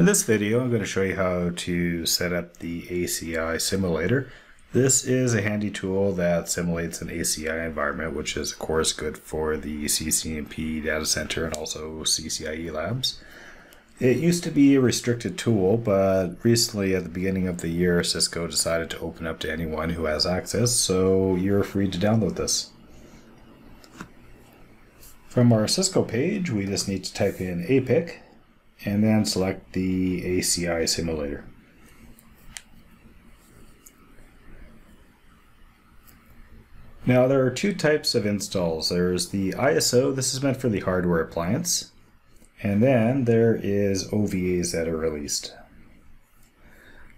In this video, I'm going to show you how to set up the ACI simulator. This is a handy tool that simulates an ACI environment, which is of course good for the CCNP data center and also CCIE labs. It used to be a restricted tool, but recently at the beginning of the year, Cisco decided to open up to anyone who has access, so you're free to download this. From our Cisco page, we just need to type in APIC and then select the ACI simulator. Now there are two types of installs. There's the ISO, this is meant for the hardware appliance, and then there is OVAs that are released.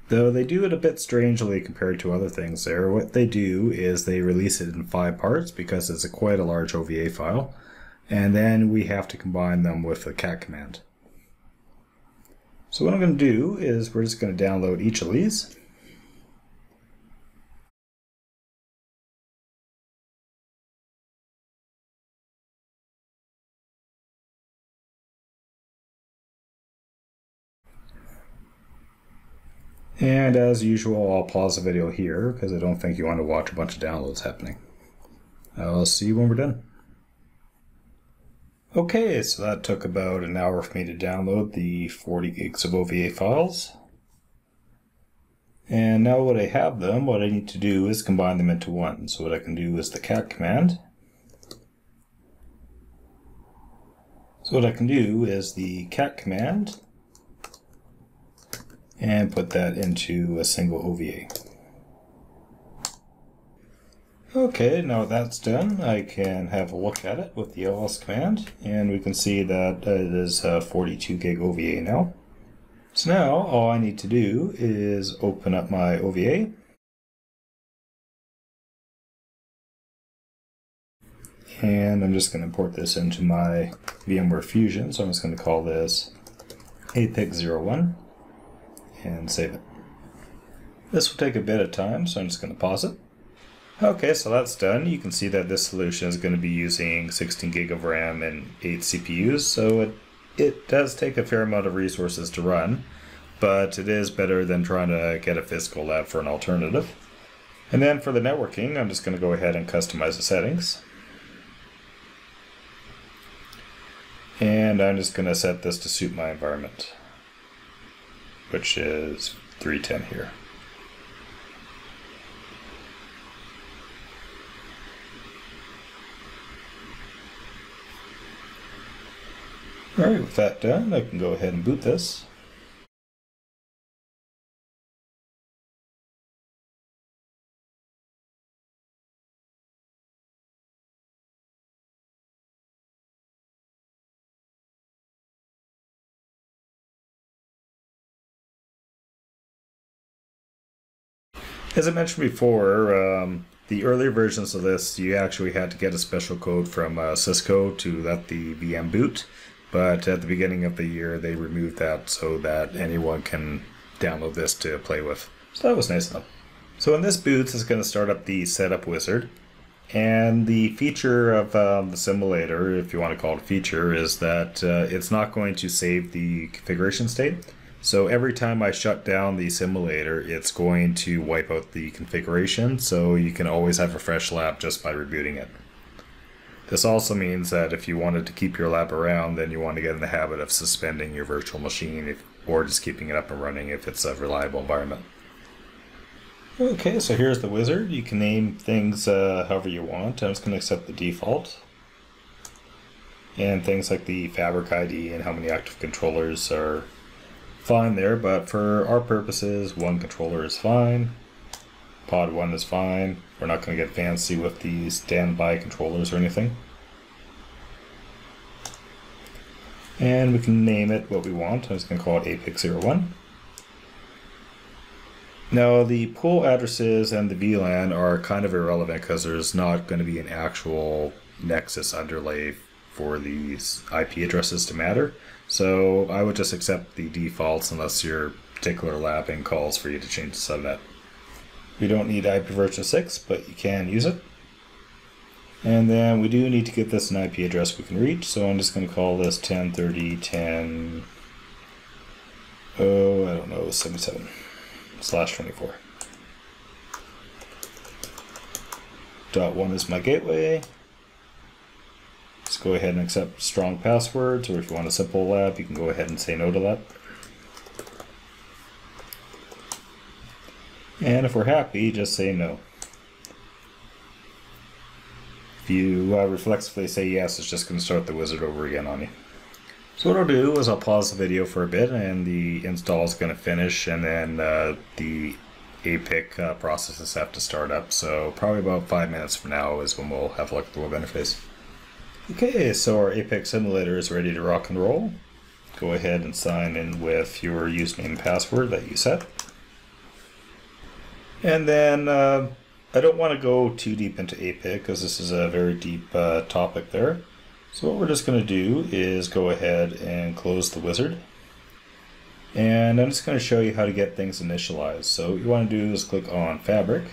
Though they do it a bit strangely compared to other things there, what they do is they release it in five parts because it's a quite a large OVA file, and then we have to combine them with the cat command. So what I'm going to do is we're just going to download each of these. And as usual, I'll pause the video here because I don't think you want to watch a bunch of downloads happening. I'll see you when we're done. Okay, so that took about an hour for me to download the 40 gigs of OVA files. And now that I have them, what I need to do is combine them into one. So what I can do is the cat command. So what I can do is the cat command and put that into a single OVA. Okay, now that's done, I can have a look at it with the ls command, and we can see that it is a 42 gig OVA now. So now all I need to do is open up my OVA. And I'm just going to import this into my VMware Fusion, so I'm just going to call this APIC01 and save it. This will take a bit of time, so I'm just going to pause it. Okay, so that's done. You can see that this solution is going to be using 16 gig of RAM and 8 CPUs, so it, it does take a fair amount of resources to run, but it is better than trying to get a physical lab for an alternative. And then for the networking, I'm just going to go ahead and customize the settings. And I'm just going to set this to suit my environment, which is 310 here. Alright, with that done, I can go ahead and boot this. As I mentioned before, um, the earlier versions of this, you actually had to get a special code from uh, Cisco to let the VM boot. But at the beginning of the year, they removed that so that anyone can download this to play with. So that was nice enough. So in this boots is going to start up the setup wizard. And the feature of um, the simulator, if you want to call it a feature, is that uh, it's not going to save the configuration state. So every time I shut down the simulator, it's going to wipe out the configuration. So you can always have a fresh lab just by rebooting it. This also means that if you wanted to keep your lab around, then you want to get in the habit of suspending your virtual machine if, or just keeping it up and running if it's a reliable environment. Okay, so here's the wizard. You can name things uh, however you want. I'm just going to accept the default. And things like the fabric ID and how many active controllers are fine there, but for our purposes, one controller is fine. Pod 1 is fine. We're not going to get fancy with the standby controllers or anything. And we can name it what we want. I'm just going to call it APIC01. Now the pool addresses and the VLAN are kind of irrelevant because there's not going to be an actual Nexus underlay for these IP addresses to matter. So I would just accept the defaults unless your particular lapping calls for you to change the subnet. We don't need IPv 6, but you can use it. And then we do need to get this an IP address we can reach, so I'm just going to call this 1030.10 oh, I don't know, 77 slash 24. Dot one is my gateway. Let's go ahead and accept strong passwords, or if you want a simple lab, you can go ahead and say no to that. And if we're happy, just say no. If you uh, reflexively say yes, it's just going to start the wizard over again on you. So what I'll do is I'll pause the video for a bit and the install is going to finish and then uh, the APIC uh, processes have to start up. So probably about five minutes from now is when we'll have a look at the web interface. Okay, so our APIC simulator is ready to rock and roll. Go ahead and sign in with your username and password that you set. And then uh, I don't want to go too deep into APIC because this is a very deep uh, topic there. So what we're just going to do is go ahead and close the wizard. And I'm just going to show you how to get things initialized. So what you want to do is click on Fabric.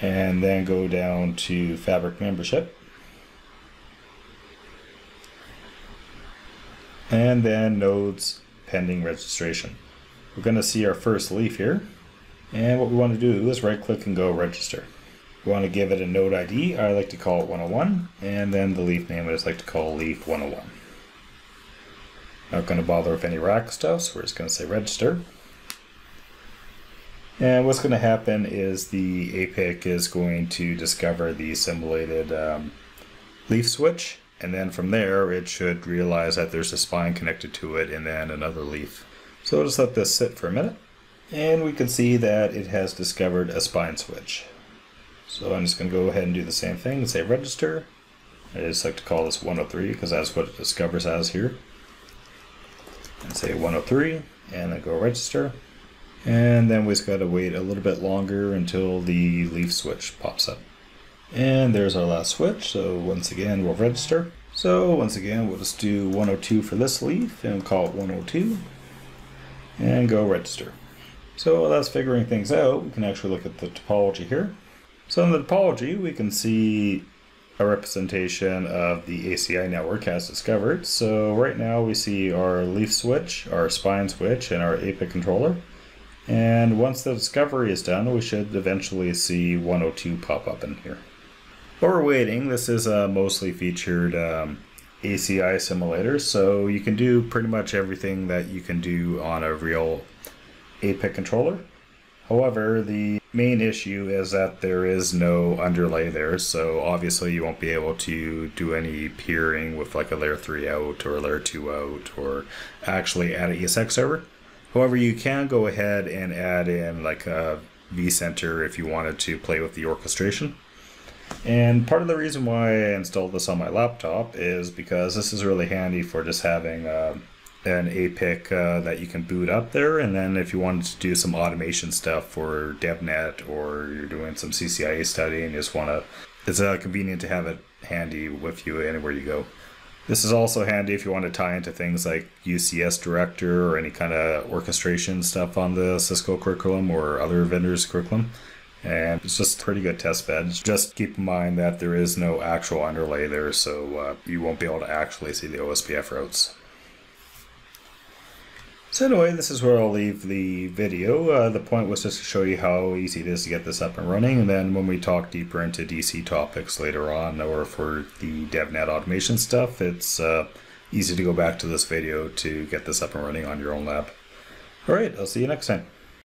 And then go down to Fabric Membership. And then Nodes Pending Registration. We're going to see our first leaf here. And what we want to do is right click and go register. We want to give it a node ID. I like to call it 101. And then the leaf name I just like to call leaf 101. Not going to bother with any rack stuff, so we're just going to say register. And what's going to happen is the APIC is going to discover the simulated um, leaf switch. And then from there, it should realize that there's a spine connected to it and then another leaf. So we'll just let this sit for a minute. And we can see that it has discovered a spine switch. So I'm just going to go ahead and do the same thing and say register. I just like to call this 103 because that's what it discovers as here. And say 103 and then go register. And then we just got to wait a little bit longer until the leaf switch pops up. And there's our last switch. So once again, we'll register. So once again, we'll just do 102 for this leaf and call it 102 and go register. So while that's figuring things out, we can actually look at the topology here. So in the topology, we can see a representation of the ACI network as discovered. So right now we see our leaf switch, our spine switch, and our APIC controller. And once the discovery is done, we should eventually see 102 pop up in here. While we're waiting, this is a mostly featured um, ACI simulator, so you can do pretty much everything that you can do on a real APIC controller. However, the main issue is that there is no underlay there, so obviously you won't be able to do any peering with like a layer 3 out or a layer 2 out or actually add an ESX server. However, you can go ahead and add in like a vCenter if you wanted to play with the orchestration. And part of the reason why I installed this on my laptop is because this is really handy for just having uh, an APIC uh, that you can boot up there. And then if you wanted to do some automation stuff for DevNet or you're doing some CCIE study and you just want to, it's uh, convenient to have it handy with you anywhere you go. This is also handy if you want to tie into things like UCS Director or any kind of orchestration stuff on the Cisco curriculum or other vendors' curriculum. And it's just pretty good test bed. Just keep in mind that there is no actual underlay there, so uh, you won't be able to actually see the OSPF routes. So anyway, this is where I'll leave the video. Uh, the point was just to show you how easy it is to get this up and running, and then when we talk deeper into DC topics later on, or for the DevNet automation stuff, it's uh, easy to go back to this video to get this up and running on your own lab. Alright, I'll see you next time.